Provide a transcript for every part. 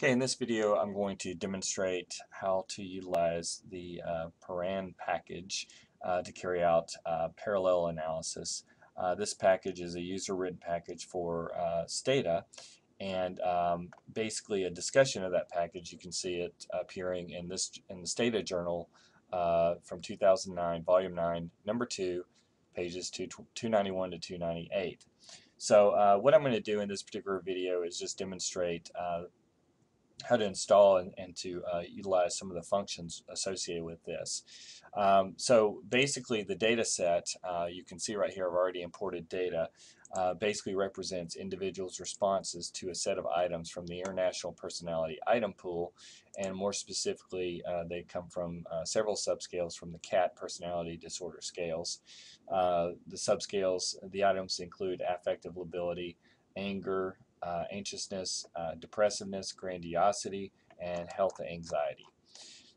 Okay, in this video I'm going to demonstrate how to utilize the uh, Paran package uh, to carry out uh, parallel analysis. Uh, this package is a user-written package for uh, Stata and um, basically a discussion of that package you can see it appearing in this in the Stata journal uh, from 2009 volume 9 number 2 pages 291 to 298. So what I'm going to do in this particular video is just demonstrate how to install and, and to uh, utilize some of the functions associated with this. Um, so basically the data set, uh, you can see right here I've already imported data, uh, basically represents individuals' responses to a set of items from the International Personality Item Pool and more specifically uh, they come from uh, several subscales from the CAT personality disorder scales. Uh, the subscales, the items include affective lability, anger, uh, anxiousness, uh, depressiveness, grandiosity, and health anxiety.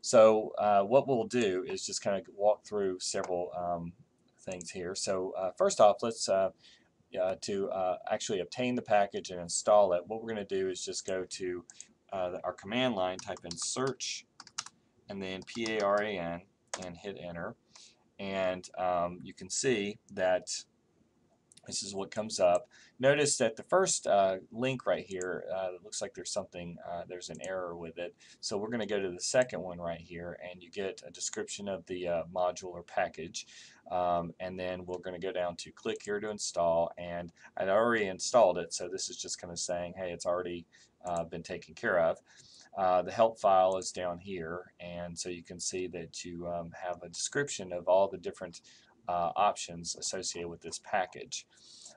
So uh, what we'll do is just kind of walk through several um, things here. So uh, first off, let's uh, to uh, actually obtain the package and install it, what we're going to do is just go to our command line, type in search, and then P-A-R-A-N, and hit enter. And um, you can see that this is what comes up. Notice that the first uh, link right here uh, looks like there's something, uh, there's an error with it. So we're going to go to the second one right here and you get a description of the uh, module or package. Um, and then we're going to go down to click here to install and I'd already installed it so this is just kind of saying hey it's already uh, been taken care of. Uh, the help file is down here and so you can see that you um, have a description of all the different options associated with this package.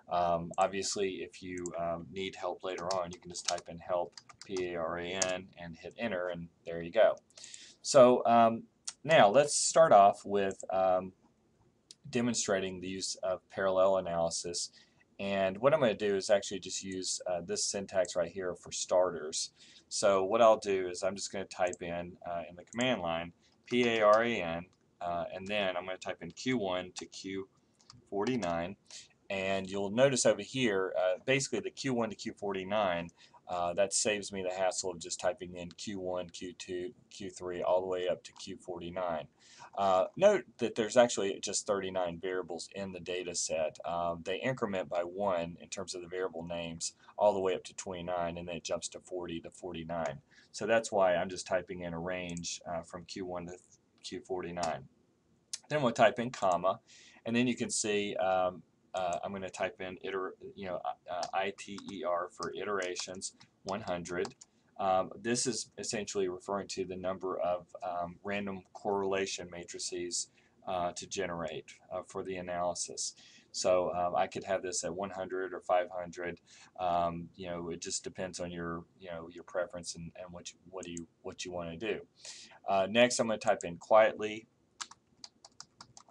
Um, obviously, if you um, need help later on, you can just type in help, P-A-R-A-N, and hit enter, and there you go. So um, now let's start off with um, demonstrating the use of parallel analysis. And what I'm going to do is actually just use uh, this syntax right here for starters. So what I'll do is I'm just going to type in uh, in the command line P-A-R-A-N uh, and then I'm going to type in Q1 to Q49 and you'll notice over here uh, basically the Q1 to Q49 uh, that saves me the hassle of just typing in Q1, Q2, Q3 all the way up to Q49. Uh, note that there's actually just 39 variables in the data set. Um, they increment by one in terms of the variable names all the way up to 29 and then it jumps to 40 to 49. So that's why I'm just typing in a range uh, from Q1 to Q49. Then we'll type in comma, and then you can see um, uh, I'm going to type in iter you know uh, ITER for iterations 100. Um, this is essentially referring to the number of um, random correlation matrices uh, to generate uh, for the analysis. So um, I could have this at 100 or 500. Um, you know, it just depends on your you know your preference and, and what you, what do you what you want to do. Uh, next, I'm going to type in quietly,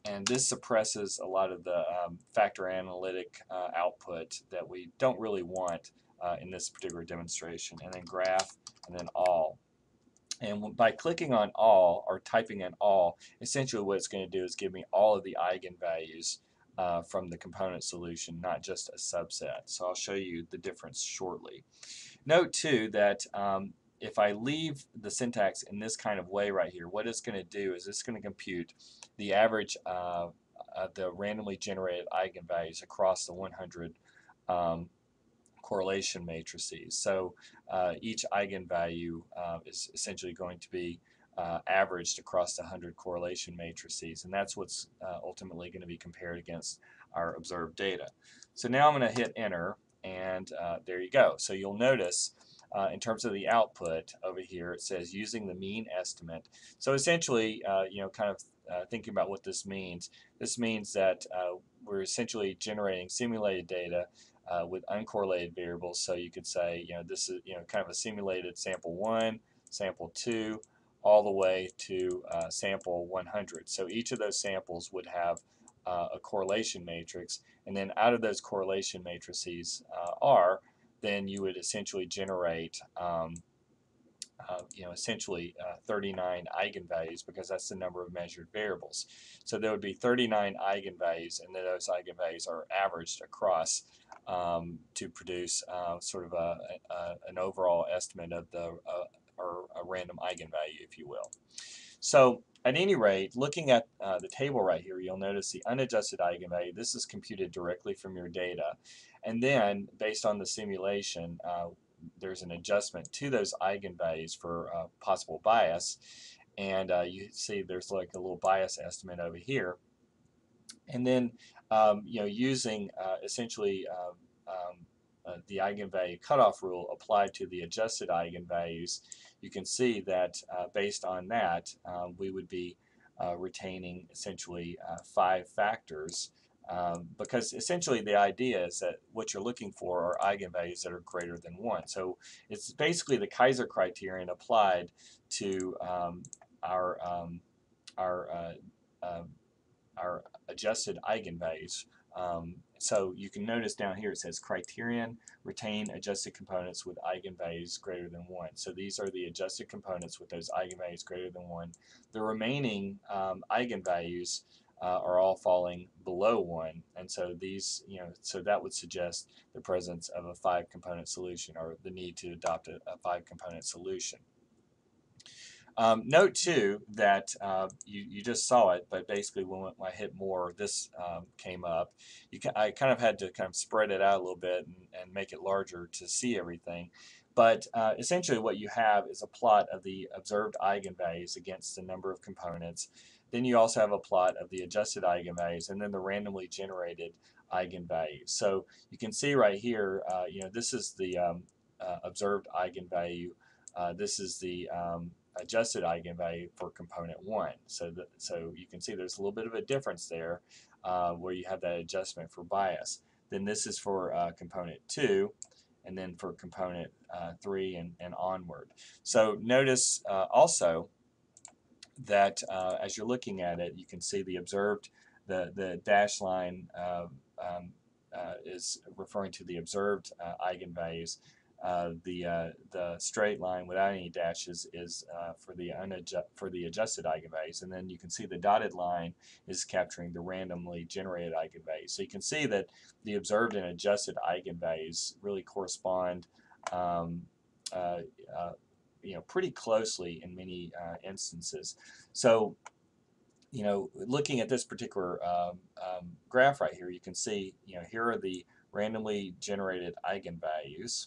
and this suppresses a lot of the um, factor analytic uh, output that we don't really want uh, in this particular demonstration. And then graph, and then all. And by clicking on all or typing in all, essentially what it's going to do is give me all of the eigenvalues uh, from the component solution, not just a subset. So I'll show you the difference shortly. Note too that um, if I leave the syntax in this kind of way right here, what it's going to do is it's going to compute the average uh, of the randomly generated eigenvalues across the 100 um, correlation matrices. So uh, each eigenvalue uh, is essentially going to be uh, averaged across the 100 correlation matrices and that's what's uh, ultimately going to be compared against our observed data. So now I'm going to hit enter and uh, there you go. So you'll notice uh, in terms of the output over here it says using the mean estimate. So essentially uh, you know kind of uh, thinking about what this means, this means that we're essentially generating simulated data with uncorrelated variables. So you could say you know this is you know kind of a simulated sample 1, sample 2, all the way to uh, sample 100. So each of those samples would have uh, a correlation matrix and then out of those correlation matrices uh, R then you would essentially generate um, uh, you know, essentially uh, 39 eigenvalues because that's the number of measured variables. So there would be 39 eigenvalues and then those eigenvalues are averaged across um, to produce uh, sort of a, a, an overall estimate of the uh, or a random eigenvalue, if you will. So at any rate, looking at uh, the table right here, you'll notice the unadjusted eigenvalue. This is computed directly from your data. And then, based on the simulation, uh, there's an adjustment to those eigenvalues for uh, possible bias. And uh, you see there's like a little bias estimate over here. And then, um, you know, using uh, essentially um, um uh, the eigenvalue cutoff rule applied to the adjusted eigenvalues, you can see that uh, based on that, um, we would be uh, retaining essentially uh, five factors um, because essentially the idea is that what you're looking for are eigenvalues that are greater than 1. So it's basically the Kaiser criterion applied to um, our, um, our, uh, uh, our adjusted eigenvalues um, so you can notice down here it says criterion retain adjusted components with eigenvalues greater than 1. So these are the adjusted components with those eigenvalues greater than 1. The remaining um, eigenvalues uh, are all falling below 1 and so these you know so that would suggest the presence of a five component solution or the need to adopt a, a five component solution. Um, note too that uh, you, you just saw it, but basically when I hit more, this um, came up. You can, I kind of had to kind of spread it out a little bit and, and make it larger to see everything. But uh, essentially what you have is a plot of the observed eigenvalues against the number of components. Then you also have a plot of the adjusted eigenvalues and then the randomly generated eigenvalues. So you can see right here, uh, you know, this is the um, uh, observed eigenvalue. Uh, this is the um, adjusted eigenvalue for component 1. So, that, so you can see there's a little bit of a difference there uh, where you have that adjustment for bias. Then this is for uh, component 2 and then for component uh, 3 and, and onward. So notice uh, also that uh, as you're looking at it you can see the observed, the, the dash line um, is referring to the observed eigenvalues uh, the uh, the straight line without any dashes is uh, for the for the adjusted eigenvalues, and then you can see the dotted line is capturing the randomly generated eigenvalues. So you can see that the observed and adjusted eigenvalues really correspond, um, uh, uh, you know, pretty closely in many instances. So you know, looking at this particular um, um, graph right here, you can see, you know, here are the randomly generated eigenvalues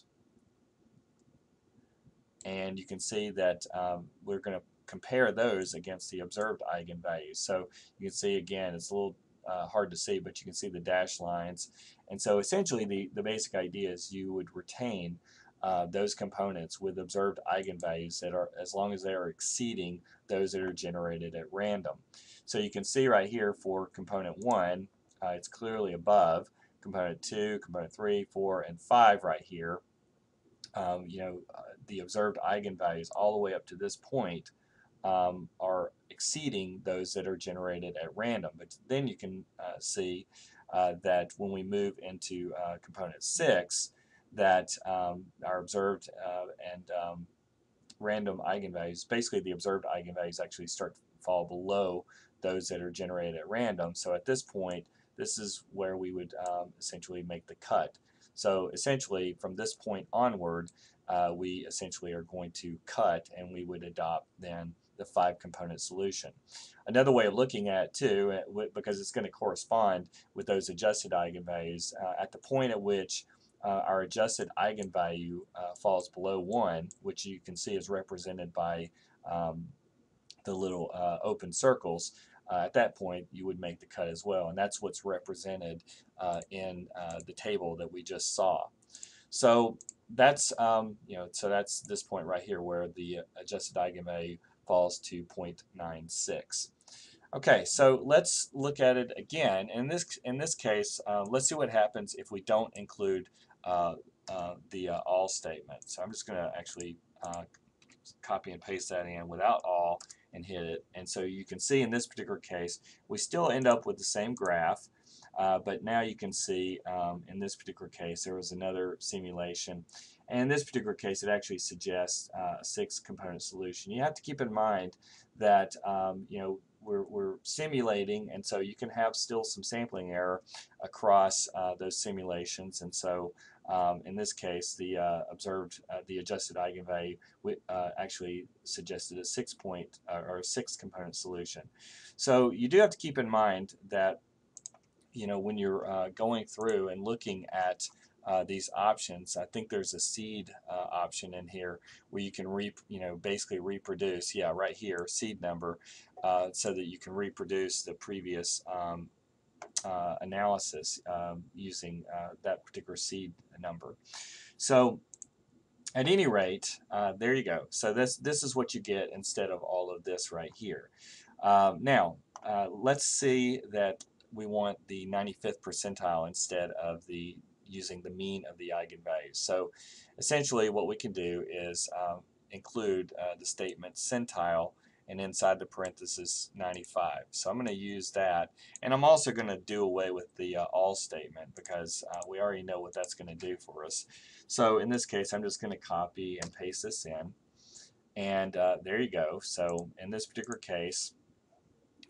and you can see that um, we're going to compare those against the observed eigenvalues. So you can see again it's a little uh, hard to see but you can see the dashed lines and so essentially the, the basic idea is you would retain uh, those components with observed eigenvalues that are as long as they are exceeding those that are generated at random. So you can see right here for component 1 uh, it's clearly above component 2, component 3, 4, and 5 right here um, you know, uh, the observed eigenvalues all the way up to this point um, are exceeding those that are generated at random. But then you can uh, see uh, that when we move into uh, component 6, that um, our observed uh, and um, random eigenvalues, basically the observed eigenvalues actually start to fall below those that are generated at random. So at this point, this is where we would um, essentially make the cut. So essentially, from this point onward, uh, we essentially are going to cut and we would adopt then the five component solution. Another way of looking at it too, uh, because it's going to correspond with those adjusted eigenvalues, uh, at the point at which uh, our adjusted eigenvalue uh, falls below 1, which you can see is represented by um, the little uh, open circles, uh, at that point you would make the cut as well and that's what's represented uh, in uh, the table that we just saw so that's um, you know so that's this point right here where the adjusted eigenvalue falls to 0.96 okay so let's look at it again. In this in this case uh, let's see what happens if we don't include uh, uh, the all statement. So I'm just gonna actually copy and paste that in without all and hit it. And so you can see in this particular case, we still end up with the same graph, uh, but now you can see um, in this particular case there was another simulation. And in this particular case, it actually suggests uh, a six component solution. You have to keep in mind that um, you know we're, we're simulating, and so you can have still some sampling error across uh, those simulations, and so um, in this case, the uh, observed, uh, the adjusted eigenvalue actually suggested a six point or six component solution. So you do have to keep in mind that you know when you're uh, going through and looking at uh, these options. I think there's a seed uh, option in here where you can re, you know, basically reproduce. Yeah, right here, seed number, uh, so that you can reproduce the previous um, uh, analysis um, using uh, that particular seed number. So at any rate, uh, there you go. So this this is what you get instead of all of this right here. Um, now, let's see that we want the 95th percentile instead of the using the mean of the eigenvalues. So essentially what we can do is um, include uh, the statement centile and inside the parenthesis 95. So I'm going to use that and I'm also going to do away with the uh, all statement because uh, we already know what that's going to do for us. So in this case I'm just going to copy and paste this in and uh, there you go. So in this particular case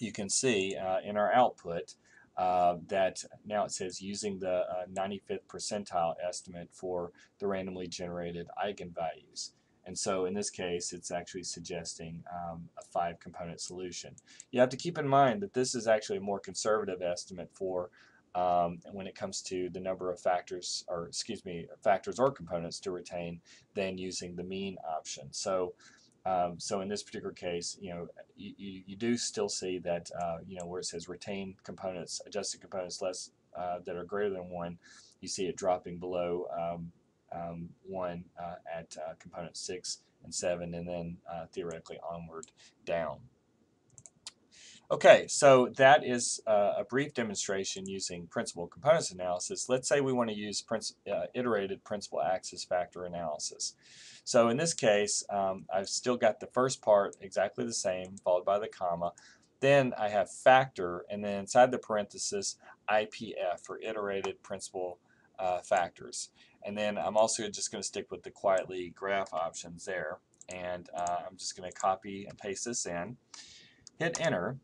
you can see uh, in our output uh, that now it says using the uh, 95th percentile estimate for the randomly generated eigenvalues. And so in this case, it's actually suggesting um, a five component solution. You have to keep in mind that this is actually a more conservative estimate for um, when it comes to the number of factors, or excuse me, factors or components to retain than using the mean option. So um, so in this particular case, you know, you, you, do still see that, uh, you know, where it says retain components, adjusted components less uh, that are greater than one, you see it dropping below um, um, one uh, at uh, component six and seven, and then uh, theoretically onward down. Okay, so that is uh, a brief demonstration using principal components analysis. Let's say we want to use uh, iterated principal axis factor analysis. So in this case, um, I've still got the first part exactly the same, followed by the comma. Then I have factor, and then inside the parenthesis, IPF, for iterated principal uh, factors. And then I'm also just going to stick with the quietly graph options there. And uh, I'm just going to copy and paste this in, hit enter,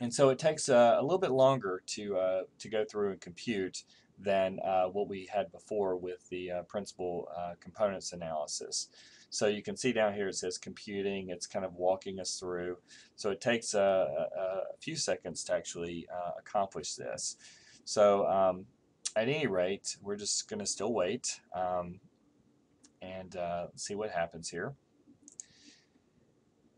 and so it takes uh, a little bit longer to, uh, to go through and compute than uh, what we had before with the uh, principal uh, components analysis. So you can see down here it says computing, it's kind of walking us through. So it takes a, a, a few seconds to actually uh, accomplish this. So um, at any rate, we're just going to still wait um, and see what happens here.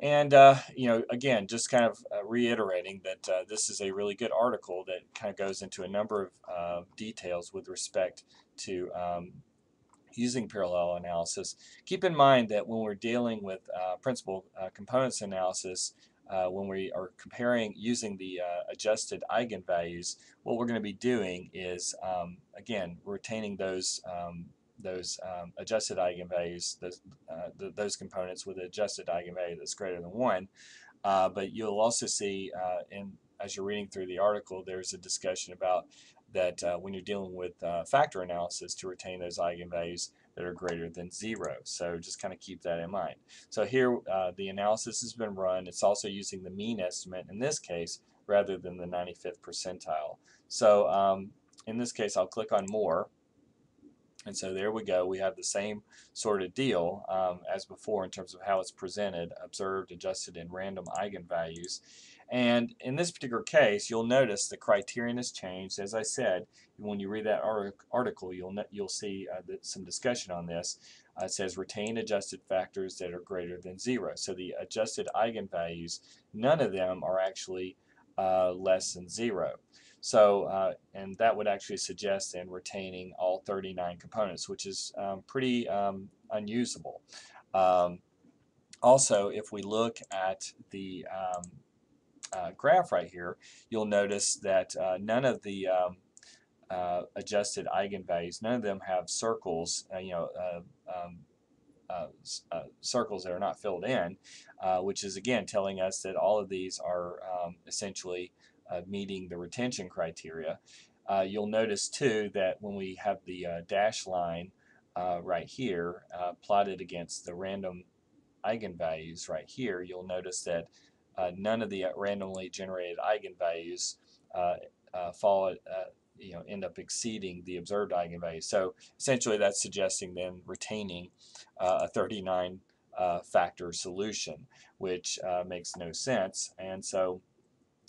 And, uh, you know, again, just kind of uh, reiterating that uh, this is a really good article that kind of goes into a number of uh, details with respect to um, using parallel analysis. Keep in mind that when we're dealing with uh, principal uh, components analysis, when we are comparing using the adjusted eigenvalues, what we're going to be doing is, um, again, retaining those um, those um, adjusted eigenvalues, those, uh, those components with an adjusted eigenvalue that's greater than 1. Uh, but you'll also see, uh, in, as you're reading through the article, there's a discussion about that uh, when you're dealing with uh, factor analysis to retain those eigenvalues that are greater than 0. So just kind of keep that in mind. So here uh, the analysis has been run. It's also using the mean estimate in this case rather than the 95th percentile. So um, in this case, I'll click on More and so there we go. We have the same sort of deal um, as before in terms of how it's presented, observed, adjusted, and random eigenvalues. And in this particular case, you'll notice the criterion has changed. As I said, when you read that article, you'll you'll see uh, some discussion on this. Uh, it says retain adjusted factors that are greater than zero. So the adjusted eigenvalues, none of them are actually uh, less than zero. So, uh, and that would actually suggest then retaining all 39 components, which is um, pretty um, unusable. Um, also, if we look at the um, uh, graph right here, you'll notice that uh, none of the um, uh, adjusted eigenvalues, none of them have circles, uh, you know, uh, um, circles that are not filled in, which is again telling us that all of these are essentially meeting the retention criteria. Uh, you'll notice too that when we have the uh, dash line uh, right here uh, plotted against the random eigenvalues right here, you'll notice that uh, none of the randomly generated eigenvalues uh, uh, fall you know, end up exceeding the observed eigenvalue. So essentially that's suggesting then retaining a 39 factor solution, which makes no sense. And so,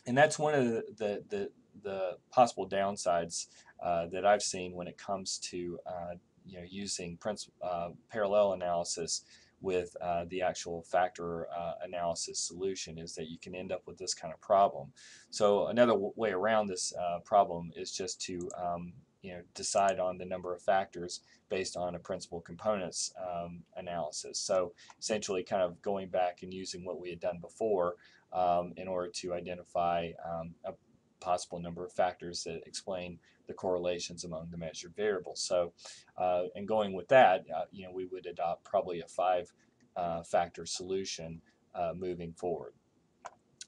and that's one of the, the, the, possible downsides uh, that I've seen when it comes to uh, you know using uh, parallel analysis with uh, the actual factor uh, analysis solution is that you can end up with this kind of problem. So another way around this uh, problem is just to um, you know decide on the number of factors based on a principal components um, analysis. So essentially kind of going back and using what we had done before um, in order to identify um, a possible number of factors that explain the correlations among the measured variables. So, uh, and going with that, uh, you know, we would adopt probably a five uh, factor solution uh, moving forward.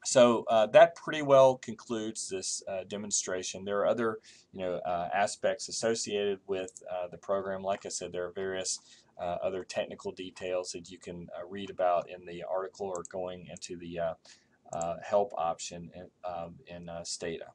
So uh, that pretty well concludes this uh, demonstration. There are other, you know, aspects associated with the program. Like I said, there are various other technical details that you can read about in the article or going into the uh, help option in, um, in uh, Stata.